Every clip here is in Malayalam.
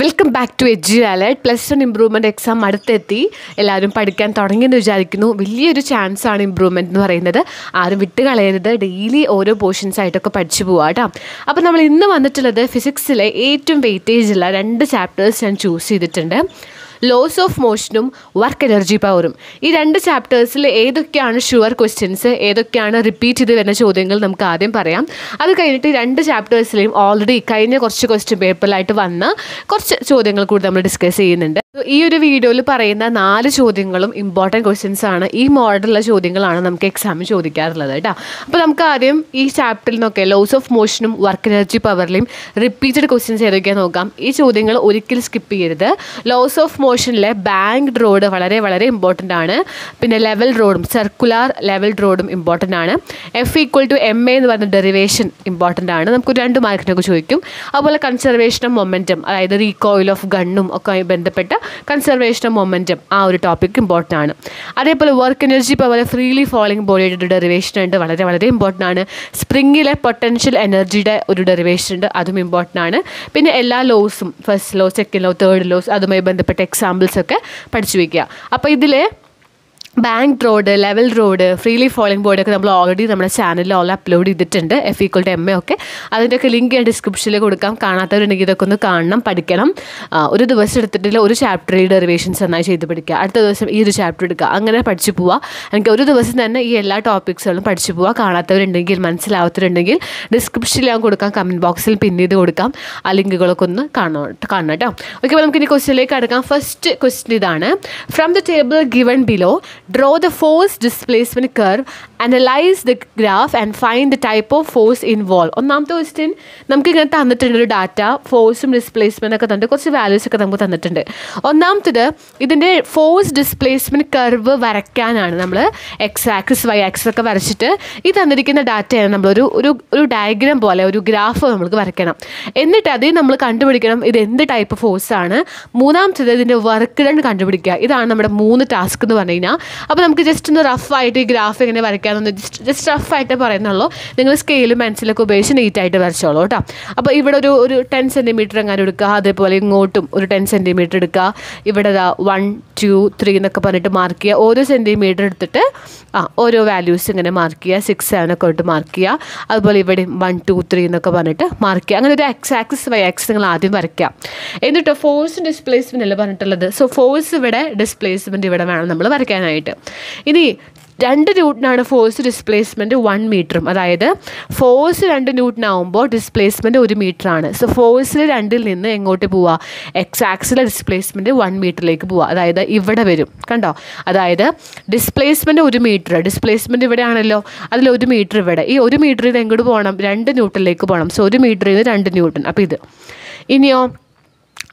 Welcome back to Edge Alert plus one improvement exam അടുത്തെത്തി. എല്ലാവരും പഠിക്കാൻ തുടങ്ങിയെന്ന് വിചാരിക്കുന്നു. വലിയൊരു ചാൻസ് ആണ് ഇമ്പ്രൂവ്മെന്റ് എന്ന് പറയുന്നത്. ആരും വിട്ട് കളയരുത്. ഡെയിലി ഓരോ പോർഷൻസ് ആയിട്ടൊക്കെ പഠിച്ചു പോവുക കേട്ടോ അപ്പോൾ നമ്മൾ ഇന്ന് വന്നിട്ടുള്ളത് ഫിസിക്സിലെ ഏറ്റവും വെയിറ്റേജ് ഉള്ള രണ്ട് ചാപ്റ്റേഴ്സ് ഞാൻ ചൂസ് ചെയ്തിട്ടുണ്ട്. ലോസ് ഓഫ് മോഷനും വർക്ക് എനർജി പവറും ഈ രണ്ട് ചാപ്റ്റേഴ്സിൽ ഏതൊക്കെയാണ് ഷുവർ ക്വസ്റ്റ്യൻസ് ഏതൊക്കെയാണ് റിപ്പീറ്റ് ചെയ്ത് വരുന്ന ചോദ്യങ്ങൾ നമുക്ക് ആദ്യം പറയാം. അത് കഴിഞ്ഞിട്ട് രണ്ട് ചാപ്റ്റേഴ്സിലെയും ഓൾറെഡി കഴിഞ്ഞ കുറച്ച് ക്വസ്റ്റ്യൻ പേപ്പറിലായിട്ട് വന്ന കുറച്ച് ചോദ്യങ്ങൾ കൂടി നമ്മൾ ഡിസ്കസ് ചെയ്യുന്നുണ്ട്. ഈ ഒരു വീഡിയോയിൽ പറയുന്ന നാല് ചോദ്യങ്ങളും ഇമ്പോർട്ടന്റ് ക്വസ്റ്റ്യൻസ് ആണ്. ഈ മോഡലുള്ള ചോദ്യങ്ങളാണ് നമുക്ക് എക്സാമിന് ചോദിക്കാറുള്ളത് കേട്ടോ. അപ്പോൾ നമുക്ക് ആദ്യം ഈ ചാപ്റ്ററിൽ നിന്നൊക്കെ ലോസ് ഓഫ് മോഷനും വർക്ക് എനർജി പവറിലെയും റിപ്പീറ്റഡ് ക്വസ്റ്റ്യൻസ് ഏതൊക്കെയാണെന്ന് നോക്കാം. ഈ ചോദ്യങ്ങൾ ഒരിക്കലും സ്കിപ്പ് ചെയ്യരുത്. ലോസ് ഓഫ് മോഷനിലെ ബാങ്ക്ഡ് റോഡ് വളരെ വളരെ ഇമ്പോർട്ടന്റ് ആണ്. പിന്നെ ലെവൽ റോഡും സർക്കുലാർ ലെവൽ റോഡും ഇമ്പോർട്ടന്റ് ആണ്. F equal to m a എന്ന് പറഞ്ഞ ഡെറിവേഷൻ ഇമ്പോർട്ടന്റ് ആണ്. നമുക്ക് രണ്ട് മാർക്കിനൊക്കെ ചോദിക്കും. അതുപോലെ കൺസർവേഷൻ ഓഫ് മൊമെന്റം അതായത് റീകോയിൽ ഓഫ് ഗണ്ണും ഒക്കെ ബന്ധപ്പെട്ട കൺസർവേഷൻ ഓഫ് മൊമെന്റം ആ ഒരു ടോപ്പിക് ഇമ്പോർട്ടന്റ് ആണ്. അതേപോലെ work energy power freely falling ബോഡിയുടെ ഡെറിവേഷൻ ഉണ്ട്. വളരെ വളരെ ഇമ്പോർട്ടന്റ് ആണ്. സ്പ്രിങ്ങിലെ പൊട്ടൻഷ്യൽ എനർജിയുടെ ഒരു ഡെറിവേഷൻ ഉണ്ട്. അതും ഇമ്പോർട്ടന്റ് ആണ്. പിന്നെ എല്ലാ ലോസും first law second law third laws അതുമായി ബന്ധപ്പെട്ട എക്സാമ്പിൾസ് ഒക്കെ പഠിച്ചു വയ്ക്കുക അപ്പോൾ ഇതിൽ bank road level road freely following board ഒക്കെ നമ്മൾ ഓൾറെഡി നമ്മുടെ ചാനലിൽ ഓൾ അപ്ലോഡ് ചെയ്തിട്ടുണ്ട്. F equal to m a ഒക്കെ. അതിന്റെയൊക്കെ ലിങ്ക് ഞാൻ ഡിസ്ക്രിപ്ഷനിൽ കൊടുക്കാം. കാണാത്തവരുണ്ടെങ്കിൽ ഇതൊക്കെ ഒന്ന് കാണണം പഠിക്കണം. ഒരു ദിവസം എടുത്തിട്ടില്ല ഒരു ചാപ്റ്റർ ഈ ഡെറിവേഷൻസ് നന്നായി ചെയ്ത് പഠിക്കുക. അടുത്ത ദിവസം ഈ ഒരു ചാപ്റ്റർ എടുക്കുക. അങ്ങനെ പഠിച്ചു പോവുക. എനിക്ക് ഒരു ദിവസം തന്നെ ഈ എല്ലാ ടോപ്പിക്സുകളും പഠിച്ചു പോവുക. കാണാത്തവരുണ്ടെങ്കിൽ മനസ്സിലാവാത്തവരുണ്ടെങ്കിൽ ഡിസ്ക്രിപ്ഷനിൽ ഞാൻ കൊടുക്കാം. കമന്റ് ബോക്സിൽ പിൻ ചെയ്ത് കൊടുക്കാം. ആ ലിങ്കുകളൊക്കെ ഒന്ന് കാണണം കാണണം കേട്ടോ. ഓക്കെ അപ്പോൾ നമുക്ക് ഇനി ക്വസ്റ്റ്യനിലേക്ക് അടുക്കാം ഫസ്റ്റ് ക്വസ്റ്റ്യൻ ഇതാണ്. From the table given below draw the force displacement curve, analyse the graph and find the type of force involve ഒന്നാമത്തെ ക്വസ്റ്റ്യൻ നമുക്ക് ഇങ്ങനെ തന്നിട്ടുണ്ട് ഒരു ഡാറ്റ ഫോഴ്സും ഡിസ്പ്ലേസ്മെന്റ് ഒക്കെ തന്നിട്ട് കുറച്ച് വാല്യൂസ് ഒക്കെ നമുക്ക് തന്നിട്ടുണ്ട്. ഒന്നാമത്തത് ഇതിന്റെ ഫോഴ്സ് ഡിസ്പ്ലേസ്മെന്റ് കർവ് വരയ്ക്കാനാണ് നമ്മൾ എക്സ് ആക്സിസ് വൈ ആക്സിസ് ഒക്കെ വരച്ചിട്ട് ഈ തന്നിരിക്കുന്ന ഡാറ്റയാണ് നമ്മളൊരു ഒരു ഒരു ഡയഗ്രാം പോലെ ഒരു ഗ്രാഫ് നമുക്ക് വരയ്ക്കണം. എന്നിട്ട് അതിൽ നമ്മൾ കണ്ടുപിടിക്കണം ഇത് എന്ത് ടൈപ്പ് ഫോഴ്സാണ് മൂന്നാമത്തത് ഇതിന്റെ വർക്ക് ഡൺ കണ്ടുപിടിക്കുക. ഇതാണ് നമ്മുടെ മൂന്ന് ടാസ്ക് എന്ന് പറഞ്ഞു കഴിഞ്ഞാൽ അപ്പോൾ നമുക്ക് ജസ്റ്റ് ഒന്ന് റഫായിട്ട് ഈ ഗ്രാഫ് എങ്ങനെ വരയ്ക്കാമെന്ന് ജസ്റ്റ് ജസ്റ്റ് റഫായിട്ട് പറയുന്നുള്ളൂ. നിങ്ങൾ സ്കെയിലും പെൻസിലൊക്കെ ഉപയോഗിച്ച് നീറ്റായിട്ട് വരച്ചോളൂ കേട്ടോ. അപ്പോൾ ഇവിടെ ഒരു ഒരു ടെൻ സെന്റിമീറ്റർ എങ്ങനെ എടുക്കുക അതേപോലെ ഇങ്ങോട്ടും ഒരു ടെൻ സെന്റിമീറ്റർ എടുക്കുക. ഇവിടെ വൺ ടു ത്രീ എന്നൊക്കെ പറഞ്ഞിട്ട് മാർക്ക് ചെയ്യുക. ഓരോ സെന്റിമീറ്റർ എടുത്തിട്ട് ആ ഓരോ വാല്യൂസ് ഇങ്ങനെ മാർക്ക് ചെയ്യുക. സിക്സ് സെവൻ ഒക്കെ ഇട്ട് മാർക്ക് ചെയ്യുക. അതുപോലെ ഇവിടെ വൺ ടു ത്രീ എന്നൊക്കെ പറഞ്ഞിട്ട് മാർക്ക് ചെയ്യുക. അങ്ങനെ ഒരു എക്സ് ആക്സിസ് വൈ ആക്സിസ് നിങ്ങൾ ആദ്യം വരയ്ക്കുക. എന്നിട്ട് ഫോഴ്സ് ഡിസ്പ്ലേസ്മെന്റ് അല്ലേ പറഞ്ഞിട്ടുള്ളത്. സോ ഫോഴ്സ് ഇവിടെ ഡിസ്പ്ലേസ്മെന്റ് ഇവിടെ വേണം നമ്മൾ വരയ്ക്കാനായിട്ട്. ഇനി രണ്ട് ന്യൂട്ടനാണ് ഫോഴ്സ് ഡിസ്പ്ലേസ്മെന്റ് വൺ മീറ്ററും അതായത് ഫോഴ്സ് രണ്ട് ന്യൂട്ടനാവുമ്പോൾ ഡിസ്പ്ലേസ്മെന്റ് ഒരു മീറ്ററാണ് സോ ഫോഴ്സിൽ രണ്ടിൽ നിന്ന് എങ്ങോട്ട് പോവുക എക്സ് ആക്സിലെ ഡിസ്പ്ലേസ്മെന്റ് വൺ മീറ്ററിലേക്ക് പോവുക അതായത് ഇവിടെ വരും. കണ്ടോ? അതായത് ഡിസ്പ്ലേസ്മെന്റ് ഒരു മീറ്റർ ഡിസ്പ്ലേസ്മെന്റ് ഇവിടെയാണല്ലോ. അതിൽ ഒരു മീറ്റർ ഇവിടെ. ഈ ഒരു മീറ്ററിൽ നിന്ന് എങ്ങോട്ട് പോകണം രണ്ട് ന്യൂട്ടനിലേക്ക് പോകണം സോ ഒരു മീറ്ററിൽ നിന്ന് രണ്ട് ന്യൂട്ടൺ അപ്പോൾ ഇത്. ഇനിയോ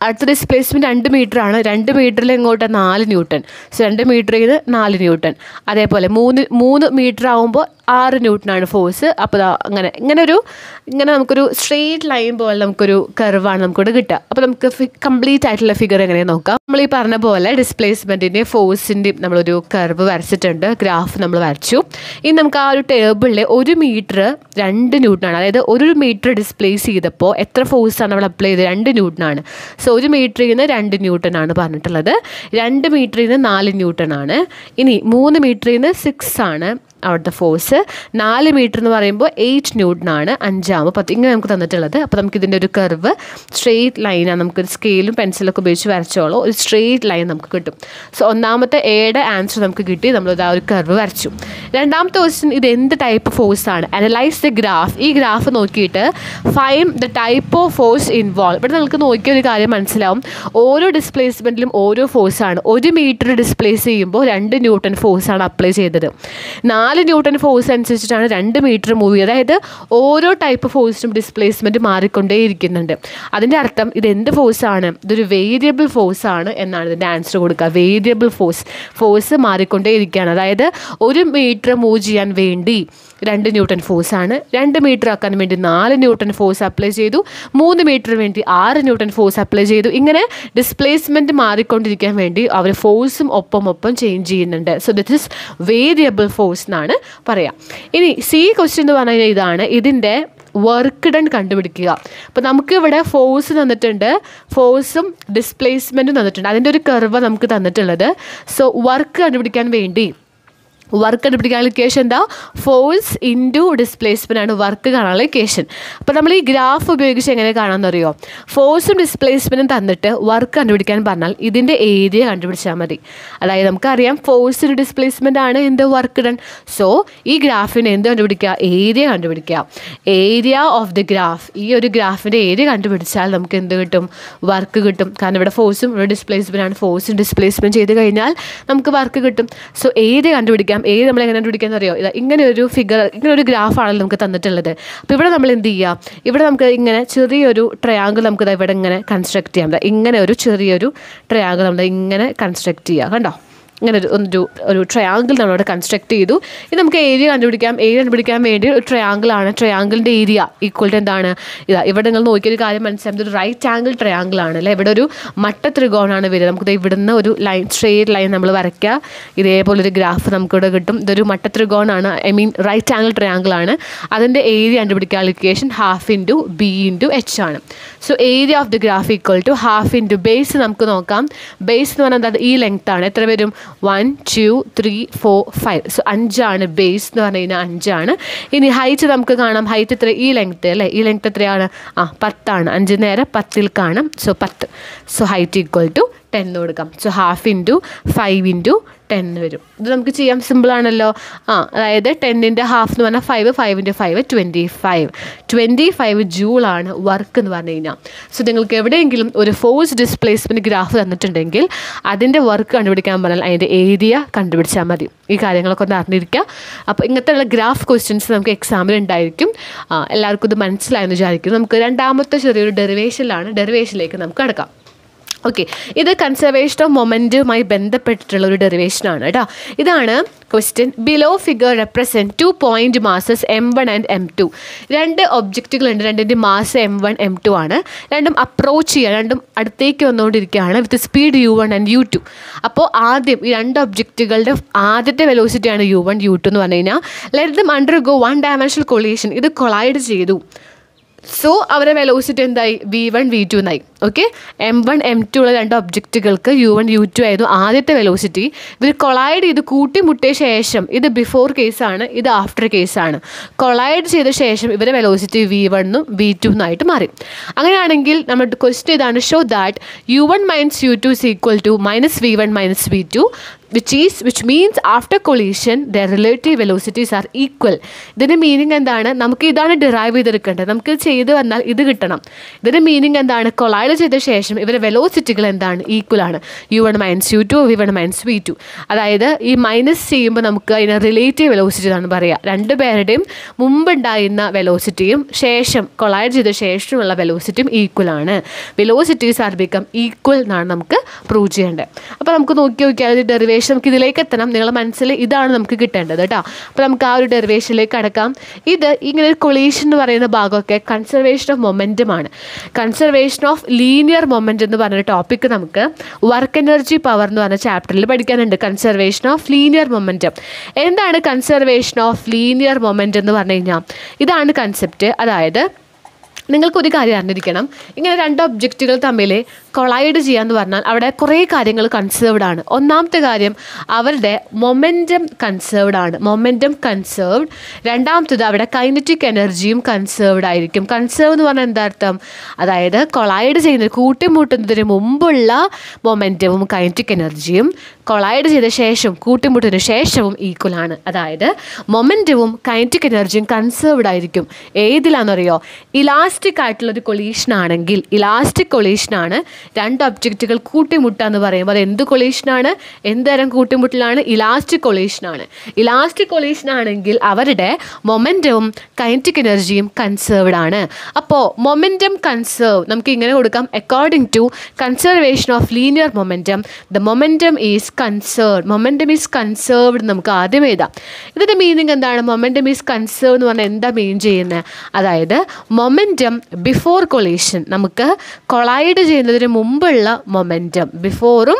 അടുത്ത ഡിസ്പ്ലേസ്മെന്റ് രണ്ട് മീറ്റർ ആണ്. രണ്ട് മീറ്ററിൽ എങ്ങോട്ട്? നാല് ന്യൂട്ടൺ. സോ രണ്ട് മീറ്ററിൽ ചെയ്ത് നാല് ന്യൂട്ടൺ. അതേപോലെ മൂന്ന് മൂന്ന് മീറ്റർ ആകുമ്പോൾ ആറ് ന്യൂട്ടനാണ് ഫോഴ്സ്. അപ്പോൾ അങ്ങനെ ഇങ്ങനെ ഒരു ഇങ്ങനെ നമുക്കൊരു സ്ട്രെയിറ്റ് ലൈൻ പോലെ നമുക്കൊരു കർവാണ് നമുക്കിവിടെ കിട്ടുക. അപ്പോൾ നമുക്ക് കംപ്ലീറ്റ് ആയിട്ടുള്ള ഫിഗർ എങ്ങനെ നോക്കാം. നമ്മൾ ഈ പറഞ്ഞ പോലെ ഡിസ്പ്ലേസ്മെന്റിന്റെ ഫോഴ്സിന്റെയും നമ്മളൊരു കർവ് വരച്ചിട്ടുണ്ട്. ഗ്രാഫ് നമ്മൾ വരച്ചു. ഇനി നമുക്ക് ആ ഒരു ടേബിളിൽ ഒരു മീറ്റർ രണ്ട് ന്യൂട്ടനാണ്. അതായത് ഒരു മീറ്റർ ഡിസ്പ്ലേസ് ചെയ്തപ്പോൾ എത്ര ഫോഴ്സാണ് നമ്മൾ അപ്ലൈ ചെയ്തത്? രണ്ട് ന്യൂട്ടനാണ്. സോ ഒരു മീറ്ററിൽ നിന്ന് രണ്ട് ന്യൂട്ടനാണ് പറഞ്ഞിട്ടുള്ളത്. രണ്ട് മീറ്ററിൽ നിന്ന് നാല് ന്യൂട്ടനാണ്. ഇനി മൂന്ന് മീറ്ററിൽ നിന്ന് സിക്സ് ആണ്. അവിടുത്തെ ഫോഴ്സ് നാല് മീറ്റർ എന്ന് പറയുമ്പോൾ എയ്റ്റ് ന്യൂഡിനാണ് അഞ്ചാമ് പത്ത് ഇങ്ങനെ നമുക്ക് തന്നിട്ടുള്ളത്. അപ്പോൾ നമുക്ക് ഇതിന്റെ ഒരു കർവ് സ്ട്രെയിറ്റ് ലൈനാണ് നമുക്ക് സ്കെയിലും പെൻസിലൊക്കെ ഉപയോഗിച്ച് വരച്ചോളൂ. ഒരു സ്ട്രെയിറ്റ് ലൈൻ നമുക്ക് കിട്ടും. സോ ഒന്നാമത്തെ എയുടെ ആൻസർ നമുക്ക് കിട്ടി. നമ്മൾ ആ ഒരു കർവ് വരച്ചു. രണ്ടാമത്തെ ക്വസ്റ്റ്യൻ ഇത് എന്ത് ടൈപ്പ് ഫോഴ്സ് ആണ്? അനലൈസ് ദ ഗ്രാഫ് ഈ ഗ്രാഫ് നോക്കിയിട്ട് find the type of force involve ഇവിടെ നിങ്ങൾക്ക് നോക്കിയ ഒരു കാര്യം മനസ്സിലാവും. ഓരോ ഡിസ്പ്ലേസ്മെന്റിലും ഓരോ ഫോഴ്സാണ് ഒരു മീറ്റർ ഡിസ്പ്ലേസ് ചെയ്യുമ്പോൾ രണ്ട് ന്യൂട്ടൺ ഫോഴ്സാണ് അപ്ലൈ ചെയ്തത്. നാല് ന്യൂട്ടൺ ഫോഴ്സ് അനുസരിച്ചിട്ടാണ് രണ്ട് മീറ്റർ മൂവ് ചെയ്യുക. അതായത് ഓരോ ടൈപ്പ് ഫോഴ്സിനും ഡിസ്പ്ലേസ്മെന്റ് മാറിക്കൊണ്ടേയിരിക്കുന്നുണ്ട്. അതിന്റെ അർത്ഥം ഇത് എന്ത് ഫോഴ്സാണ് ഇതൊരു വേരിയബിൾ ഫോഴ്സ് ആണ് എന്നാണ് ഇതിന്റെ ആൻസർ കൊടുക്കുക. വേരിയബിൾ ഫോഴ്സ് ഫോഴ്സ് മാറിക്കൊണ്ടേയിരിക്കുകയാണ്. അതായത് ഒരു മീറ്റർ മൂവ് ചെയ്യാൻ വേണ്ടി രണ്ട് ന്യൂട്ടൺ ഫോഴ്സ് ആണ്. രണ്ട് മീറ്റർ ആക്കാൻ വേണ്ടി നാല് ന്യൂട്ടൺ ഫോഴ്സ് അപ്ലൈ ചെയ്തു. മൂന്ന് മീറ്റർ വേണ്ടി ആറ് ന്യൂട്ടൺ ഫോഴ്സ് അപ്ലൈ ചെയ്തു. ഇങ്ങനെ ഡിസ്പ്ലേസ്മെന്റ് മാറിക്കൊണ്ടിരിക്കാൻ വേണ്ടി അവർ ഫോഴ്സും ഒപ്പം ഒപ്പം ചേഞ്ച് ചെയ്യുന്നുണ്ട്. So that is variable force എന്നാണ് പറയാം. ഇനി സി ക്വസ്റ്റ്യൻ എന്ന് പറഞ്ഞു കഴിഞ്ഞാൽ ഇതാണ്. ഇതിന്റെ വർക്ക് ഡൺ കണ്ടുപിടിക്കുക അപ്പോൾ നമുക്കിവിടെ ഫോഴ്സ് തന്നിട്ടുണ്ട്. ഫോഴ്സും ഡിസ്പ്ലേസ്മെന്റും തന്നിട്ടുണ്ട്. അതിന്റെ ഒരു കർവ് നമുക്ക് തന്നിട്ടുള്ളത്. സോ വർക്ക് കണ്ടുപിടിക്കാൻ വേണ്ടി വർക്ക് കണ്ടുപിടിക്കാനുള്ള ഇക്വേഷൻ എന്താ? ഫോഴ്സ് ഇന്റു ഡിസ്പ്ലേസ്മെന്റ് ആണ് വർക്ക് കാണാനുള്ള ഇക്വേഷൻ അപ്പോൾ നമ്മൾ ഈ ഗ്രാഫ് ഉപയോഗിച്ച് എങ്ങനെ കാണാമെന്നറിയോ ഫോഴ്സും ഡിസ്പ്ലേസ്മെന്റും തന്നിട്ട് വർക്ക് കണ്ടുപിടിക്കാൻ പറഞ്ഞാൽ ഇതിന്റെ ഏരിയ കണ്ടുപിടിച്ചാൽ മതി. അതായത് നമുക്കറിയാം ഫോഴ്സ് ഒരു ഡിസ്പ്ലേസ്മെന്റ് ആണ് എന്ത് വർക്ക് ഡൺ സോ ഈ ഗ്രാഫിന് എന്ത് കണ്ടുപിടിക്കുക? ഏരിയ കണ്ടുപിടിക്കുക. ഏരിയ ഓഫ് ദി ഗ്രാഫ് ഈ ഒരു ഗ്രാഫിന്റെ ഏരിയ കണ്ടുപിടിച്ചാൽ നമുക്ക് എന്ത് കിട്ടും? വർക്ക് കിട്ടും. കാരണം ഇവിടെ ഫോഴ്സും ഇവിടെ ഡിസ്പ്ലേസ്മെന്റ് ആണ്. ഫോഴ്സും ഡിസ്പ്ലേസ്മെന്റ് ചെയ്ത് കഴിഞ്ഞാൽ നമുക്ക് വർക്ക് കിട്ടും. സോ ഏരിയ കണ്ടുപിടിക്കാം ഏരിയ നമ്മൾ എങ്ങനെ കണ്ടുപിടിക്കാന്ന് അറിയോ? ഇതാ ഇങ്ങനെ ഒരു ഫിഗർ ഇങ്ങനെ ഒരു ഗ്രാഫാണല്ലോ നമുക്ക് തന്നിട്ടുള്ളത്. അപ്പോൾ ഇവിടെ നമ്മൾ എന്ത് ചെയ്യുക ഇവിടെ നമുക്ക് ഇങ്ങനെ ചെറിയൊരു ട്രയാങ്കിൾ നമുക്ക് ഇവിടെ ഇങ്ങനെ കൺസ്ട്രക്ട് ചെയ്യാം. ഇങ്ങനെ ഒരു ചെറിയൊരു ട്രയാങ്കിൾ നമ്മൾ ഇങ്ങനെ കൺസ്ട്രക്ട് ചെയ്യുക കണ്ടോ? ഇങ്ങനെ ഒരു ഒരു ട്രയാങ്കിൾ നമ്മളവിടെ കൺസ്ട്രക്ട് ചെയ്തു. ഇത് നമുക്ക് ഏരിയ കണ്ടുപിടിക്കാം. ഏരിയ കണ്ടുപിടിക്കാൻ വേണ്ടി ഒരു ട്രയാങ്കിൾ ആണ്. ട്രയാങ്കിളിന്റെ ഏരിയ ഈക്വൽ ടു എന്താണ്? ഇതാ ഇവിടെ നിങ്ങൾ നോക്കിയൊരു കാര്യം മനസ്സിലാകുന്നത് ഒരു റൈറ്റ് ആംഗിൾ ട്രയാങ്കിൾ ആണ് അല്ലേ? ഇവിടെ ഒരു മട്ട ത്രികോണാണ് വരിക. നമുക്ക് ഇവിടുന്ന് ഒരു ലൈൻ സ്ട്രേറ്റ് ലൈൻ നമ്മൾ വരയ്ക്കുക. ഇതേപോലെ ഒരു ഗ്രാഫ് നമുക്കിവിടെ കിട്ടും. ഇതൊരു മട്ട ത്രികോണാണ് I mean right angle triangle ആണ്. അതിന്റെ ഏരിയ കണ്ടുപിടിക്കാൻ equation half into b into h ആണ്. So area of the graph equal to half into base നമുക്ക് നോക്കാം. ബേസ് എന്ന് പറഞ്ഞാൽ ഈ ലെങ്ത് ആണ്. എത്ര വരും? One two three four five so അഞ്ചാണ് ബേസ് എന്ന് പറഞ്ഞു കഴിഞ്ഞാൽ അഞ്ചാണ്. ഇനി ഹൈറ്റ് നമുക്ക് കാണാം. ഹൈറ്റ് എത്ര? ഈ ലെങ്ത് അല്ലേ? ഈ ലെങ്ത് എത്രയാണ്? ആ പത്താണ്. അഞ്ച് നേരെ പത്തിൽ കാണാം. സോ പത്ത്. So height equal to ten കൊടുക്കാം. So half into five into ten വരും. ഇത് നമുക്ക് ചെയ്യാൻ സിമ്പിളാണല്ലോ ആ അതായത് ടെന്നിന്റെ ഹാഫ് എന്ന് പറഞ്ഞാൽ five ഫൈവിന്റെ five twenty five twenty five ജൂളാണ് work എന്ന് പറഞ്ഞു കഴിഞ്ഞാൽ. സോ നിങ്ങൾക്ക് എവിടെയെങ്കിലും ഒരു ഫോഴ്സ് ഡിസ്പ്ലേസ്മെന്റ് ഗ്രാഫ് തന്നിട്ടുണ്ടെങ്കിൽ അതിന്റെ വർക്ക് കണ്ടുപിടിക്കാൻ പറഞ്ഞാൽ അതിന്റെ ഏരിയ കണ്ടുപിടിച്ചാൽ മതി. ഈ കാര്യങ്ങളൊക്കെ ഒന്ന് അറിഞ്ഞിരിക്കുക. അപ്പോൾ ഇങ്ങനത്തെയുള്ള ഗ്രാഫ് ക്വസ്റ്റ്യൻസ് നമുക്ക് എക്സാമിൽ ഉണ്ടായിരിക്കും. എല്ലാവർക്കും ഇത് മനസ്സിലായെന്ന് വിചാരിക്കും നമുക്ക് രണ്ടാമത്തെ ചെറിയൊരു ഡെറിവേഷനിലാണ് ഡെറിവേഷനിലേക്ക് നമുക്ക് കടക്കാം. ഓക്കെ ഇത് കൺസർവേഷൻ ഓഫ് മൊമെന്റുമായി ബന്ധപ്പെട്ടിട്ടുള്ള ഒരു ഡെറിവേഷനാണ് കേട്ടോ ഇതാണ് question below figure represent two point masses M one and M two രണ്ട് ഒബ്ജക്റ്റുകളുണ്ട് രണ്ടിന്റെ mass M one M two ആണ്. രണ്ടും അപ്രോച്ച് ചെയ്യുക രണ്ടും അടുത്തേക്ക് വന്നുകൊണ്ടിരിക്കുകയാണ് with speed U one and U two അപ്പോൾ ആദ്യം ഈ രണ്ട് ഒബ്ജക്റ്റുകളുടെ ആദ്യത്തെ വെലോസിറ്റിയാണ് യു വൺ യു ടു എന്ന് പറഞ്ഞു കഴിഞ്ഞാൽ let them undergo one dimensional collision ഇത് കൊളൈഡ് ചെയ്തു. സോ അവരുടെ വെലോസിറ്റി എന്തായി? വി വൺ വി ടു എന്നായി okay M one M two ഉള്ള രണ്ട് ഒബ്ജക്റ്റുകൾക്ക് യു വൺ യു ടു ആയിരുന്നു ആദ്യത്തെ വെലോസിറ്റി ഇവർ കൊളൈഡ് ചെയ്ത് കൂട്ടിമുട്ടിയ ശേഷം ഇത് ബിഫോർ കേസാണ് ഇത് ആഫ്റ്റർ കേസാണ് കൊളൈഡ് ചെയ്ത ശേഷം ഇവരെ വെലോസിറ്റി വി വണ്ണും വി ടു എന്നായിട്ട് മാറി. അങ്ങനെയാണെങ്കിൽ നമ്മുടെ ക്വസ്റ്റ്യൻ ഇതാണ് show that u one minus u two is equal to minus v one minus v two which is which means after collision the relative velocities are equal ഇതിന്റെ മീനിങ് എന്താണ്? നമുക്ക് ഇതാണ് ഡിറൈവ് ചെയ്തെടുക്കേണ്ടത്. നമുക്ക് ചെയ്ത് വന്നാൽ ഇത് കിട്ടണം. ഇതിന്റെ മീനിങ് എന്താണ്? കൊളൈഡ് ചെയ്ത ശേഷം ഇവരുടെ വെലോസിറ്റികൾ എന്താണ്? ഈക്വൽ ആണ്. U one minus u two v one minus v two അതായത് ഈ മൈനസ് ചെയ്യുമ്പോൾ നമുക്ക് അതിനെ റിലേറ്റീവ് വെലോസിറ്റി എന്നാണ് പറയുക രണ്ട് പേരുടെയും മുമ്പുണ്ടായിരുന്ന വെലോസിറ്റിയും ശേഷം കൊളൈഡ് ചെയ്ത ശേഷമുള്ള വെലോസിറ്റിയും ഈക്വൽ ആണ്. വെലോസിറ്റീസ് ആർ ബിക്കം ഈക്വൽ എന്നാണ് നമുക്ക് പ്രൂവ് ചെയ്യേണ്ടത്. അപ്പോൾ നമുക്ക് നോക്കി നോക്കിയാൽ ഒരു ഡെറിവേഷൻ നമുക്ക് ഇതിലേക്ക് എത്തണം. നിങ്ങളുടെ മനസ്സിൽ ഇതാണ് നമുക്ക് കിട്ടേണ്ടത് കേട്ടോ. അപ്പോൾ നമുക്ക് ആ ഒരു ഡെറിവേഷനിലേക്ക് കടക്കാം. ഇത് ഇങ്ങനെ ഒരു കൊളീഷൻ എന്ന് പറയുന്ന ഭാഗമൊക്കെ കൺസർവേഷൻ ഓഫ് മൊമെന്റം ആണ്. കൺസർവേഷൻ ഓഫ് ലീനിയർ മൊമെന്റ് എന്ന് പറഞ്ഞൊരു ടോപ്പിക്ക് നമുക്ക് വർക്ക് എനർജി പവർ എന്ന് പറഞ്ഞ ചാപ്റ്ററിൽ പഠിക്കാനുണ്ട്. കൺസർവേഷൻ ഓഫ് ലീനിയർ മൊമെന്റം എന്താണ് കൺസർവേഷൻ ഓഫ് ലീനിയർ മൊമെന്റ് എന്ന് പറഞ്ഞു കഴിഞ്ഞാൽ ഇതാണ് കൺസെപ്റ്റ് അതായത് നിങ്ങൾക്കൊരു കാര്യം അറിഞ്ഞിരിക്കണം. ഇങ്ങനെ രണ്ട് ഒബ്ജക്റ്റുകൾ തമ്മിൽ കൊളൈഡ് ചെയ്യാന്ന് പറഞ്ഞാൽ അവിടെ കുറേ കാര്യങ്ങൾ കൺസേർവ്ഡ് ആണ്. ഒന്നാമത്തെ കാര്യം അവരുടെ മൊമെന്റം കൺസേർവ്ഡ് ആണ്. മൊമെന്റം കൺസേർവ്ഡ് രണ്ടാമത്തത് അവിടെ കൈനറ്റിക് എനർജിയും കൺസേർവ്ഡ് ആയിരിക്കും. കൺസേർവ് എന്ന് പറഞ്ഞാൽ എന്താ അർത്ഥം? അതായത് കൊളൈഡ് ചെയ്യുന്നത് കൂട്ടിമുട്ടുന്നതിന് മുമ്പുള്ള മൊമെന്റവും കൈനറ്റിക് എനർജിയും കൊളൈഡ് ചെയ്ത ശേഷം കൂട്ടിമുട്ടിന് ശേഷവും ഈക്വൽ ആണ്. അതായത് മൊമെന്റവും കൈനറ്റിക് എനർജിയും കൺസേർവ്ഡ് ആയിരിക്കും. ഏതിലാണെന്നറിയോ? ഇലാസ്റ്റിക് ആയിട്ടുള്ളൊരു കൊളീഷൻ ആണെങ്കിൽ ഇലാസ്റ്റിക് കൊളീഷനാണ് രണ്ട് ഒബ്ജക്റ്റുകൾ കൂട്ടിമുട്ടുക എന്ന് പറയുമ്പോൾ അത് എന്ത് കൊളീഷനാണ് എന്ത് തരം കൂട്ടിമുട്ടലാണ്? ഇലാസ്റ്റിക് കൊളീഷനാണ് ഇലാസ്റ്റിക് കൊളീഷൻ ആണെങ്കിൽ അവരുടെ മൊമെന്റവും കൈനറ്റിക് എനർജിയും കൺസേർവ്ഡ് ആണ്. അപ്പോൾ മൊമെന്റം കൺസേർവ് നമുക്ക് ഇങ്ങനെ കൊടുക്കാം. According to conservation of linear momentum the momentum is conserve momentum is conserved നമുക്ക് ആദ്യം എഴുതാം. ഇതിന്റെ മീനിങ് എന്താണ്? മൊമെന്റം ഈസ് കൺസേർവ് എന്ന് പറഞ്ഞാൽ എന്താ മീൻ ചെയ്യുന്നത്? അതായത് മൊമെന്റം ബിഫോർ കൊളീഷൻ നമുക്ക് കൊളൈഡ് ചെയ്യുന്നതിന് മുമ്പുള്ള മൊമെന്റം ബിഫോറും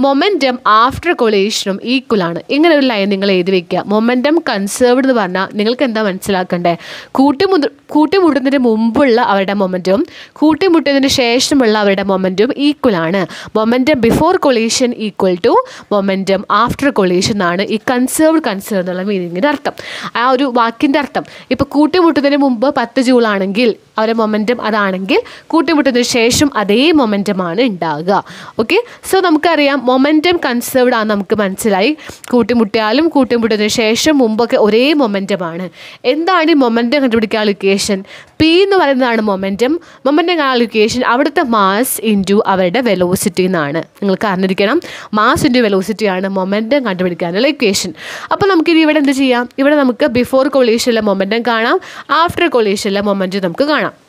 മൊമെന്റം ആഫ്റ്റർ കൊളീഷനും ഈക്വൽ ആണ്. ഇങ്ങനെ ഒരു ലൈൻ നിങ്ങൾ എഴുതി വെക്കുക. മൊമെന്റം കൺസേർവ്ഡ് എന്ന് പറഞ്ഞാൽ നിങ്ങൾക്ക് എന്താ മനസ്സിലാക്കണ്ടേ? കൂട്ടിമുട്ട് കൂട്ടിമുട്ടുന്നതിന് മുമ്പുള്ള അവരുടെ മൊമെന്റും കൂട്ടിമുട്ടുന്നതിന് ശേഷമുള്ള അവരുടെ മൊമെന്റും ഈക്വൽ ആണ്. Momentum before collision equal to momentum after collision എന്നാണ് ഈ കൺസേർവ്ഡ് കൺസേർവ് എന്നുള്ള മീനിങ്ങിന്റെ അർത്ഥം. ആ ഒരു വാക്കിന്റെ അർത്ഥം. ഇപ്പോൾ കൂട്ടിമുട്ടുന്നതിന് മുമ്പ് പത്ത് ജൂളാണെങ്കിൽ അവരുടെ മൊമെന്റം അതാണെങ്കിൽ കൂട്ടിമുട്ടുന്നതിന് ശേഷം അതേ മൊമെന്റമാണ് ഉണ്ടാകുക ഓക്കെ സോ നമുക്കറിയാം മൊമെന്റം കൺസേർവ്ഡ് ആണ് നമുക്ക് മനസ്സിലായി. കൂട്ടിമുട്ടിയാലും കൂട്ടിമുട്ടിയതിനു ശേഷം മുമ്പൊക്കെ ഒരേ മൊമെന്റമാണ് എന്താണ് ഈ മൊമെന്റം കണ്ടുപിടിക്കാൻ ഇക്വേഷൻ പി എന്ന് പറയുന്നതാണ് മൊമെന്റം മൊമെന്റം കാണാൻ ഇക്വേഷൻ അവിടുത്തെ മാസ് ഇന്റു അവരുടെ വെലോസിറ്റി എന്നാണ്. നിങ്ങൾക്ക് അറിഞ്ഞിരിക്കണം. മാസ് ഇന്റു വെലോസിറ്റി ആണ് മൊമെന്റം കണ്ടുപിടിക്കാനുള്ള ഇക്വേഷൻ അപ്പോൾ നമുക്കിനി ഇവിടെ എന്ത് ചെയ്യാം? ഇവിടെ നമുക്ക് ബിഫോർ കൊളീഷനിലെ മൊമെന്റം കാണാം. ആഫ്റ്റർ കൊളീഷനിലെ മൊമെന്റം നമുക്ക് കാണാം.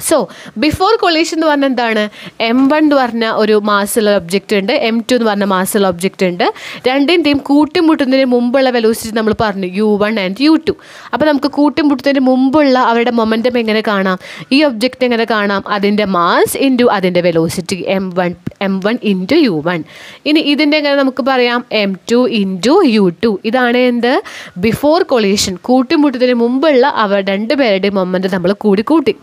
സോ ബിഫോർ കൊളീഷൻ എന്ന് പറഞ്ഞാൽ എന്താണ്? എം വൺ എന്ന് പറഞ്ഞ ഒരു മാസുള്ള ഒബ്ജക്റ്റ് ഉണ്ട്. എം ടു എന്ന് പറഞ്ഞ മാസുള്ള ഒബ്ജക്റ്റ് ഉണ്ട്. രണ്ടിന്റെയും കൂട്ടിമുട്ടുന്നതിന് മുമ്പുള്ള വെലോസിറ്റി നമ്മൾ പറഞ്ഞു. U one and u two അപ്പോൾ നമുക്ക് കൂട്ടിമുട്ടുന്നതിന് മുമ്പുള്ള അവരുടെ മൊമെന്റം എങ്ങനെ കാണാം? ഈ ഒബ്ജക്റ്റ് എങ്ങനെ കാണാം? അതിന്റെ മാസ് ഇന്റു അതിന്റെ velocity m one m one into u one ഇനി ഇതിന്റെ എങ്ങനെ നമുക്ക് പറയാം? M two into u two ഇതാണ് എന്ത്? ബിഫോർ കൊളീഷൻ കൂട്ടിമുട്ടുന്നതിന് മുമ്പുള്ള അവർ രണ്ട് പേരുടെയും മൊമെന്റ് നമ്മൾ കൂടി കൂട്ടി.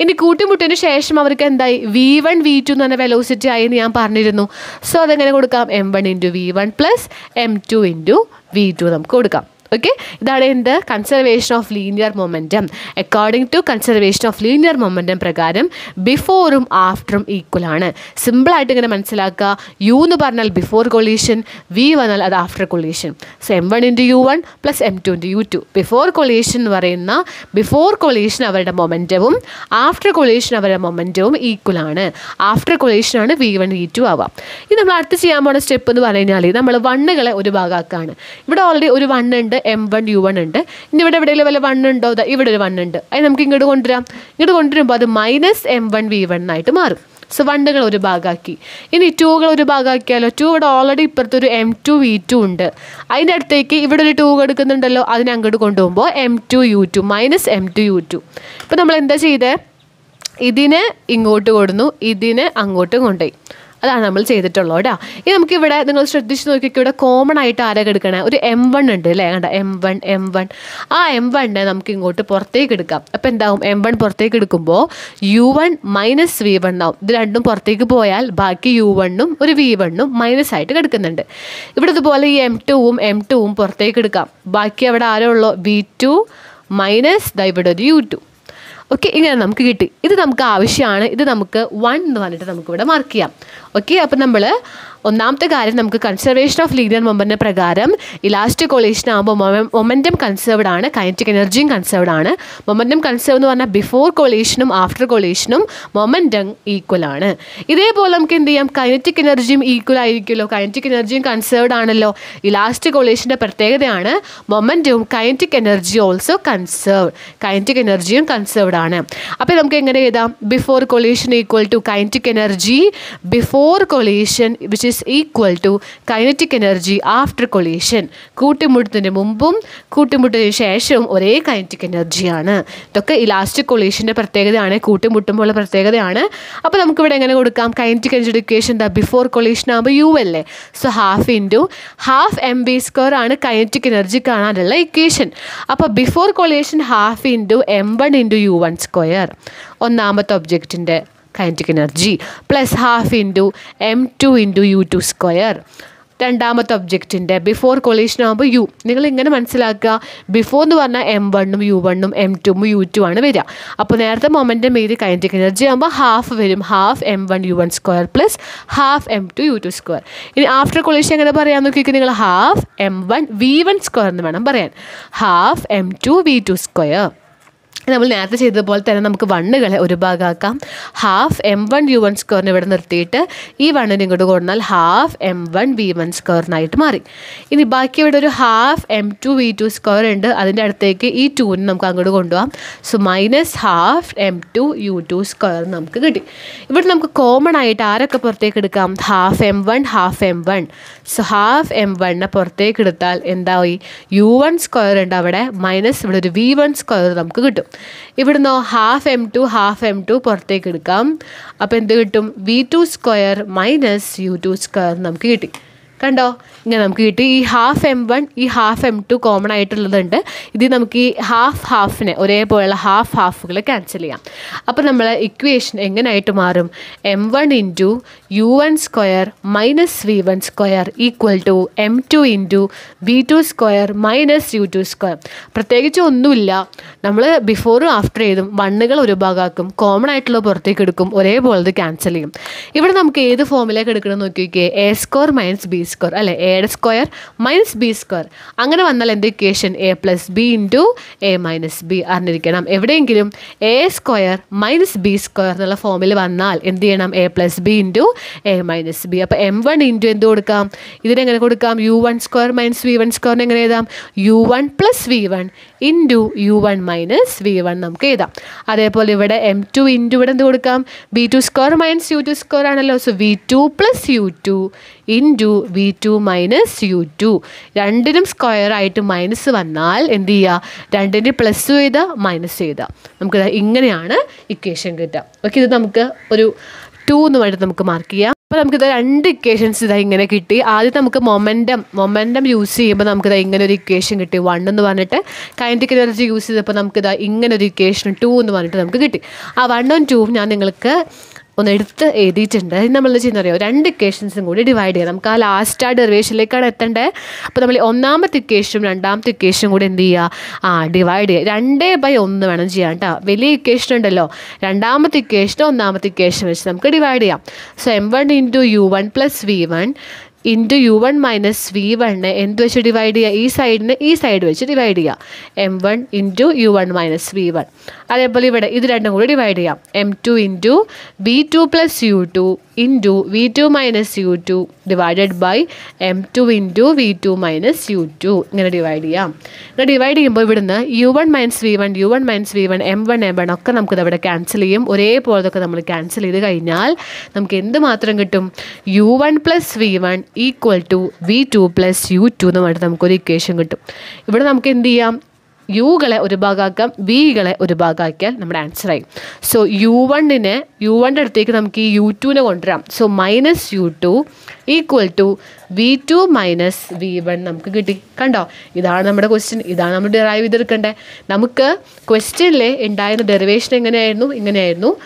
ഇനി കൂട്ടിമുട്ടിന് ശേഷം അവർക്ക് എന്തായി? വി വൺ വി ടു എന്ന് പറഞ്ഞ വെലോസിറ്റി ആയി എന്ന് ഞാൻ പറഞ്ഞിരുന്നു. സോ അതെങ്ങനെ കൊടുക്കാം? M one into V one plus M two into V two നമുക്ക് കൊടുക്കാം. ഓക്കെ ഇതാണ് എന്ത്? Conservation of linear momentum according to conservation of linear momentum പ്രകാരം ബിഫോറും ആഫ്റ്ററും ഈക്വൽ ആണ്. സിമ്പിളായിട്ട് ഇങ്ങനെ മനസ്സിലാക്കുക. യു എന്ന് പറഞ്ഞാൽ ബിഫോർ കൊളീഷൻ വി വന്നാൽ അത് after collision so M one into U one plus M two into U two before collision എന്ന് പറയുന്ന ബിഫോർ കൊളീഷൻ അവരുടെ മൊമെന്റവും ആഫ്റ്റർ കൊളീഷൻ അവരുടെ മൊമെന്റവും ഈക്വൽ ആണ്. ആഫ്റ്റർ കൊളീഷൻ ആണ് വി വൺ വി ടു ആവാം ഇത് നമ്മൾ അടുത്ത് ചെയ്യാൻ പോകുന്ന സ്റ്റെപ്പ് എന്ന് പറഞ്ഞു കഴിഞ്ഞാൽ നമ്മൾ വണ്ണുകളെ ഒരു ഭാഗമാക്കാണ്. ഇവിടെ ഓൾറെഡി ഒരു വണ്ണുണ്ട് എം വൺ യു വൺ ഉണ്ട്. ഇനി ഇവിടെ എവിടെയെങ്കിലും വല്ല വൺ ഉണ്ടോ ഇവിടെ ഒരു വൺ ഉണ്ട് അത് നമുക്ക് ഇങ്ങോട്ട് കൊണ്ടുവരാം. ഇങ്ങോട്ട് കൊണ്ടുവരുമ്പോൾ അത് minus M one V one ആയിട്ട് മാറും. സോ വണ്ടുകൾ ഒരു ഭാഗമാക്കി. ഇനി ടൂകൾ ഒരു ഭാഗമാക്കിയാലോ? ടു ഇവിടെ ഓൾറെഡി ഇപ്പുറത്ത് ഒരു എം ടു വി ടു ഉണ്ട്. അതിന്റെ അടുത്തേക്ക് ഇവിടെ ഒരു ടൂ എടുക്കുന്നുണ്ടല്ലോ. അതിനെ അങ്ങോട്ട് കൊണ്ടുപോകുമ്പോൾ M two U two minus M two U two ഇപ്പോൾ നമ്മൾ എന്താ ചെയ്തേ? ഇതിനെ ഇങ്ങോട്ട് കൊടുന്നു. ഇതിനെ അങ്ങോട്ട് കൊണ്ടുപോയി. അതാണ് നമ്മൾ ചെയ്തിട്ടുള്ളത് കേട്ടോ. ഇനി നമുക്കിവിടെ നിങ്ങൾ ശ്രദ്ധിച്ച് നോക്കിയൊക്കെ ഇവിടെ കോമൺ ആയിട്ട് ആരൊക്കെ എടുക്കണേ? ഒരു എം വൺ ഉണ്ട് അല്ലേ? കണ്ട? എം വൺ എം വൺ ആ എം വണ്ണിനെ നമുക്ക് ഇങ്ങോട്ട് പുറത്തേക്ക് എടുക്കാം. അപ്പോൾ എന്താവും? എം വൺ പുറത്തേക്ക് എടുക്കുമ്പോൾ U one minus V one ആവും. ഇത് രണ്ടും പുറത്തേക്ക് പോയാൽ ബാക്കി യു വണ്ണും ഒരു വി വണ്ണും മൈനസ് ആയിട്ട് കിടക്കുന്നുണ്ട്. ഇവിടെ ഇതുപോലെ ഈ എം ടുവും എം ടുവും പുറത്തേക്ക് എടുക്കാം. ബാക്കി അവിടെ ആരോ ഉള്ളോ? വി ടു മൈനസ് ദ ഒരു യു ടു ഓക്കെ ഇങ്ങനെ നമുക്ക് കിട്ടി. ഇത് നമുക്ക് ആവശ്യമാണ്. ഇത് നമുക്ക് വൺ എന്ന് പറഞ്ഞിട്ട് നമുക്കിവിടെ മാർക്ക് ചെയ്യാം. ഓക്കെ അപ്പം നമ്മൾ ഒന്നാമത്തെ കാര്യം നമുക്ക് കൺസർവേഷൻ ഓഫ് ലീനിയർ മൊമെന്റിന്റെ പ്രകാരം ഇലാസ്റ്റിക് കൊളേഷൻ ആകുമ്പോൾ മൊമെന്റം കൺസേർവ്ഡ് ആണ് കൈനറ്റിക് എനർജിയും കൺസേർവ്ഡ് ആണ്. മൊമെന്റം കൺസേർവ് എന്ന് പറഞ്ഞാൽ ബിഫോർ കൊളേഷനും ആഫ്റ്റർ കൊളേഷനും മൊമെന്റം ഈക്വൽ ആണ്. ഇതേപോലെ നമുക്ക് എന്ത് ചെയ്യാം? കൈനറ്റിക് എനർജിയും ഈക്വൽ ആയിരിക്കുമല്ലോ. കൈനറ്റിക് എനർജിയും കൺസേർവ്ഡ് ആണല്ലോ. ഇലാസ്റ്റിക് കൊളേഷന്റെ പ്രത്യേകതയാണ് മൊമെന്റവും kinetic energy also conserve kinetic എനർജിയും കൺസേർവ്ഡ് ആണ്. അപ്പോൾ നമുക്ക് എങ്ങനെ എഴുതാം? Before collision equal to kinetic energy before collision which equal to kinetic energy after collision കൂട്ടിമുട്ടത്തിന് മുമ്പും കൂട്ടിമുട്ടതിന് ശേഷവും ഒരേ കൈനറ്റിക് എനർജിയാണ് ഇതൊക്കെ ഇലാസ്റ്റിക് കൊളീഷന്റെ പ്രത്യേകതയാണ് കൂട്ടിമുട്ടുമ്പോൾ പ്രത്യേകതയാണ്. അപ്പോൾ നമുക്കിവിടെ എങ്ങനെ കൊടുക്കാം? Kinetic energy equation the before collision ആകുമ്പോൾ യു അല്ലേ? So half into half M B square ആണ് കൈനറ്റിക് എനർജി കാണാനുള്ള ഇക്വേഷൻ അപ്പോൾ before collision half into M one into U one square ഒന്നാമത്തെ ഒബ്ജക്റ്റിന്റെ kinetic energy plus half into M two into U two square രണ്ടാമത്തെ ഒബ്ജക്റ്റിന്റെ ബിഫോർ കൊളീഷൻ ആകുമ്പോൾ യു നിങ്ങൾ ഇങ്ങനെ മനസ്സിലാക്കുക. ബിഫോർ എന്ന് പറഞ്ഞാൽ എം വണ്ണും യു വണ്ണും എം ടും യു ടു ആണ് വരിക. അപ്പോൾ നേരത്തെ മൊമെന്റം മീതി കൈനറ്റിക് എനർജി ആകുമ്പോൾ ഹാഫ് വരും. Half M one U one square plus half M two U two square ഇനി ആഫ്റ്റർ കൊളീഷൻ എങ്ങനെ പറയാൻ നോക്കിയൊക്കെ നിങ്ങൾ? Half M one V one square എന്ന് വേണം പറയാൻ. Half M two V two square നമ്മൾ നേരത്തെ ചെയ്തതുപോലെ തന്നെ നമുക്ക് വണ്ണുകളെ ഒരു ഭാഗമാക്കാം. Half M one U one സ്ക്വയറിന് ഇവിടെ നിർത്തിയിട്ട് ഈ വണ്ണിനെ ഇങ്ങോട്ട് കൊണ്ടുവന്നാൽ half M one V one സ്ക്വയറിനായിട്ട് മാറി. ഇനി ബാക്കി ഇവിടെ ഒരു half M two V two square ഉണ്ട്. അതിന്റെ അടുത്തേക്ക് ഈ ടൂവിന് നമുക്ക് അങ്ങോട്ട് കൊണ്ടുപോകാം. So minus half M two U two square നമുക്ക് കിട്ടി. ഇവിടെ നമുക്ക് കോമൺ ആയിട്ട് ആരൊക്കെ പുറത്തേക്ക് എടുക്കാം? Half M one half M one so half M വണ്ണിനെ പുറത്തേക്ക് എടുത്താൽ എന്തായി? യു വൺ സ്ക്വയർ ഉണ്ട് അവിടെ. മൈനസ് ഇവിടെ ഒരു വി വൺ സ്ക്വയർ നമുക്ക് കിട്ടും. ഇവിടുന്ന് half M two half M two പുറത്തേക്ക് എടുക്കാം. അപ്പോൾ എന്ത് കിട്ടും? V two square minus U two square നമുക്ക് കിട്ടി. കണ്ടോ? ഇങ്ങനെ നമുക്ക് കിട്ടി. ഈ ഹാഫ് എം വൺ ഈ ഹാഫ് എം ടു കോമൺ ആയിട്ടുള്ളതുണ്ട്. ഇത് നമുക്ക് ഈ ഹാഫ് ഹാഫിനെ ഒരേപോലെയുള്ള ഹാഫ് ഹാഫുകൾ ക്യാൻസൽ ചെയ്യാം. അപ്പോൾ നമ്മൾ ഇക്വേഷൻ എങ്ങനെയായിട്ട് മാറും? M one into U one square minus V one square equal to M two into V two square minus U two square പ്രത്യേകിച്ച് ഒന്നുമില്ല. നമ്മൾ ബിഫോറും ആഫ്റ്റർ ചെയ്തും വണ്ണുകൾ ഒരു ഭാഗമാക്കും കോമൺ ആയിട്ടുള്ള പുറത്തേക്ക് എടുക്കും ഒരേപോലെ ക്യാൻസൽ ചെയ്യും. ഇവിടെ നമുക്ക് ഏത് ഫോമിലേക്ക് എടുക്കണം നോക്കി A square minus B square അല്ലെ? എയുടെ സ്ക്വയർ മൈനസ് ബി സ്ക്വയർ അങ്ങനെ വന്നാൽ എന്ത് equation A plus B into A minus B അറിഞ്ഞിരിക്കണം. എവിടെയെങ്കിലും A square minus B square എന്നുള്ള ഫോമിൽ വന്നാൽ എന്ത് ചെയ്യണം? A plus B into A minus B അപ്പോൾ എം വൺ ഇന്റു എന്ത് കൊടുക്കാം? ഇതിനെങ്ങനെ കൊടുക്കാം? U one square minus V one സ്ക്വയറിന് എങ്ങനെ എഴുതാം? U one plus V one into U one minus V one നമുക്ക് എഴുതാം. അതേപോലെ ഇവിടെ എം ടു ഇന്റു ഇവിടെ എന്ത് കൊടുക്കാം? B two square minus U two square ആണല്ലോ. So V two plus U two into V two minus U two രണ്ടിനും സ്ക്വയർ ആയിട്ട് മൈനസ് വന്നാൽ എന്ത് ചെയ്യുക രണ്ടിന്റെ പ്ലസ് ചെയ്താൽ മൈനസ് ചെയ്താൽ നമുക്ക് ഇങ്ങനെയാണ് ഇക്വേഷൻ കിട്ടുക. ഓക്കെ ഇത് നമുക്ക് ഒരു ടു എന്ന് വേണ്ടി നമുക്ക് മാർക്ക് ചെയ്യാം. അപ്പോൾ നമുക്കിത് രണ്ട് ഇക്വേഷൻസ് ഇതാ ഇങ്ങനെ കിട്ടി. ആദ്യം നമുക്ക് മൊമെന്റം മൊമെന്റം യൂസ് ചെയ്യുമ്പോൾ നമുക്കിതാ ഇങ്ങനെ ഒരു ഇക്വേഷൻ കിട്ടി. വൺ എന്ന് പറഞ്ഞിട്ട് കൈനറ്റിക് എനർജി യൂസ് ചെയ്തപ്പോൾ നമുക്കിതാ ഇങ്ങനെ ഒരു ഇക്വേഷൻ ടു എന്ന് പറഞ്ഞിട്ട് നമുക്ക് കിട്ടി. ആ വണ്ണും ടൂവും ഞാൻ നിങ്ങൾക്ക് ഒന്ന് എടുത്ത് എഴുതിയിട്ടുണ്ട്. നമ്മൾ ചെയ്യുന്ന അറിയാം രണ്ട് ഇക്വേഷൻസും കൂടി ഡിവൈഡ് ചെയ്യാം നമുക്ക് ആ ലാസ്റ്റ് ആ ഡെറിവേഷനിലേക്കാണ് എത്തേണ്ടത് അപ്പോൾ നമ്മൾ ഒന്നാമത്തെ ഇക്വേഷനും രണ്ടാമത്തെ ഇക്വേഷനും കൂടി എന്ത് ചെയ്യുക? ആ ഡിവൈഡ് ചെയ്യുക. രണ്ടേ ബൈ ഒന്ന് വേണം ചെയ്യാൻ കേട്ടോ വലിയ ഇക്വേഷൻ ഉണ്ടല്ലോ. രണ്ടാമത്തെ ഇക്വേഷനും ഒന്നാമത്തെ ഇക്വേഷൻ വെച്ച് നമുക്ക് ഡിവൈഡ് ചെയ്യാം. So M one into U one plus V one into U one minus V one എന്ത് വെച്ച് ഡിവൈഡ് ചെയ്യുക? ഈ സൈഡിന് ഈ സൈഡ് വെച്ച് ഡിവൈഡ് ചെയ്യുക. M one into U one minus V one അതേപോലെ ഇവിടെ ഇത് രണ്ടും കൂടി ഡിവൈഡ് ചെയ്യാം. M two into V two plus U two into V two minus U two divided by M two into V two minus U two ഇങ്ങനെ ഡിവൈഡ് ചെയ്യാം. ഇങ്ങനെ ഡിവൈഡ് ചെയ്യുമ്പോൾ ഇവിടുന്ന് U one minus V one U one minus V one M one M one ഒക്കെ നമുക്കിത് അവിടെ ക്യാൻസൽ ചെയ്യും. ഒരേപോലതൊക്കെ നമ്മൾ ക്യാൻസൽ ചെയ്ത് കഴിഞ്ഞാൽ നമുക്ക് എന്ത് മാത്രം കിട്ടും? U one plus V one equal to V two plus U two എന്ന് പറഞ്ഞിട്ട് നമുക്കൊരു ഇക്വേഷൻ കിട്ടും. ഇവിടെ നമുക്ക് എന്ത് ചെയ്യാം? യുകളെ ഒരു ഭാഗമാക്കാം വികളെ ഒരു ഭാഗമാക്കിയാൽ നമ്മുടെ ആൻസർ ആയി. സോ യു വണ്ണിനെ യു വണ്ണിന്റെ അടുത്തേക്ക് നമുക്ക് ഈ യു ടുവിനെ കൊണ്ടുവരാം. So minus U two equal to V two minus V one നമുക്ക് കിട്ടി. കണ്ടോ? ഇതാണ് നമ്മുടെ ക്വസ്റ്റ്യൻ ഇതാണ് നമ്മൾ ഡിറൈവ് ചെയ്തെടുക്കേണ്ടത്. നമുക്ക് ക്വസ്റ്റ്യനിൽ ഉണ്ടായിരുന്ന ഡെറിവേഷൻ എങ്ങനെയായിരുന്നു? ഇങ്ങനെയായിരുന്നു.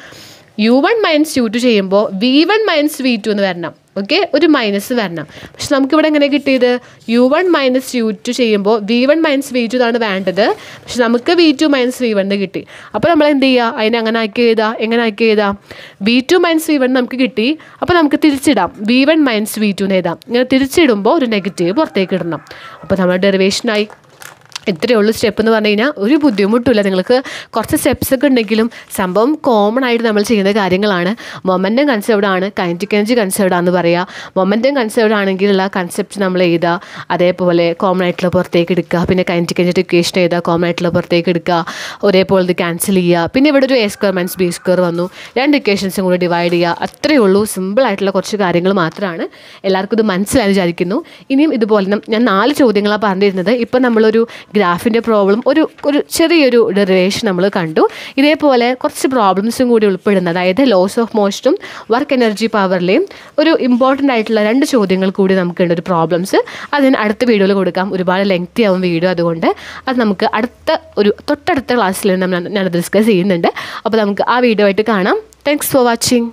U one minus U two ചെയ്യുമ്പോൾ V one minus V two എന്ന് വരണം. ഓക്കെ ഒരു മൈനസ് വരണം. പക്ഷെ നമുക്കിവിടെ എങ്ങനെ കിട്ടിയത്? U one minus U two ചെയ്യുമ്പോൾ V one minus V two എന്നാണ് വേണ്ടത്. പക്ഷെ നമുക്ക് V two minus V one കിട്ടി. അപ്പോൾ നമ്മൾ എന്ത് ചെയ്യുക? അതിനെ അങ്ങനെ ആക്കി ചെയ്താൽ എങ്ങനെ ആക്കി ചെയ്താൽ V two minus V one നമുക്ക് കിട്ടി. അപ്പോൾ നമുക്ക് തിരിച്ചിടാം. V one minus V two എന്ന് എഴുതാം. ഇങ്ങനെ തിരിച്ചിടുമ്പോൾ ഒരു നെഗറ്റീവ് പുറത്തേക്ക് ഇടണം. അപ്പോൾ നമ്മുടെ ഡെറിവേഷനായി ഇത്രയേ ഉള്ളൂ സ്റ്റെപ്പ് എന്ന് പറഞ്ഞു കഴിഞ്ഞാൽ ഒരു ബുദ്ധിമുട്ടില്ല നിങ്ങൾക്ക് കുറച്ച് സ്റ്റെപ്സ് ഒക്കെ ഉണ്ടെങ്കിലും സംഭവം കോമൺ ആയിട്ട് നമ്മൾ ചെയ്യുന്ന കാര്യങ്ങളാണ്. മൊമെന്റം കൺസേർവ്ഡ് ആണ് കൈനറ്റിക് എനർജി കൺസേർവ്ഡ് ആണെന്ന് പറയുക മൊമെന്റം കൺസേർവ്ഡ് ആണെങ്കിലുള്ള കൺസെപ്റ്റ് നമ്മൾ എഴുതുക. അതേപോലെ കോമൺ ആയിട്ടുള്ള പുറത്തേക്ക് എടുക്കുക. പിന്നെ കൈനറ്റിക് എനർജി ഇക്വേഷൻ എഴുതുക കോമൺ ആയിട്ടുള്ള പുറത്തേക്ക് എടുക്കുക. ഒരേപോലെ ഇത് ക്യാൻസൽ ചെയ്യുക. പിന്നെ ഇവിടെ ഒരു A square minus B square വന്നു. രണ്ട് ഇക്വേഷൻസും കൂടി ഡിവൈഡ് ചെയ്യുക. അത്രയേ ഉള്ളൂ. സിമ്പിൾ ആയിട്ടുള്ള കുറച്ച് കാര്യങ്ങൾ മാത്രമാണ്. എല്ലാവർക്കും ഇത് മനസ്സിലായി വിചാരിക്കുന്നു. ഇനിയും ഇതുപോലെ ഞാൻ നാല് ചോദ്യങ്ങളാണ് പറഞ്ഞിരുന്നത്. ഇപ്പം നമ്മളൊരു ഗ്രാഫിന്റെ പ്രോബ്ലം ഒരു ഒരു ചെറിയൊരു ഡെറിവേഷൻ നമ്മൾ കണ്ടു. ഇതേപോലെ കുറച്ച് പ്രോബ്ലംസും കൂടി ഉൾപ്പെടുന്ന അതായത് ലോസ് ഓഫ് മോഷനും വർക്ക് എനർജി പവറിലെയും ഒരു ഇമ്പോർട്ടന്റ് ആയിട്ടുള്ള രണ്ട് ചോദ്യങ്ങൾ കൂടി നമുക്കുണ്ട് ഒരു പ്രോബ്ലംസ് അതിന് അടുത്ത വീഡിയോയിൽ കൊടുക്കാം. ഒരുപാട് ലെങ്തി ആവും വീഡിയോ അതുകൊണ്ട്. അത് നമുക്ക് അടുത്ത ഒരു തൊട്ടടുത്ത ക്ലാസ്സിൽ നമ്മൾ ഞാനത് ഡിസ്കസ് ചെയ്യുന്നുണ്ട്. അപ്പോൾ നമുക്ക് ആ വീഡിയോ ആയിട്ട് കാണാം. Thanks for watching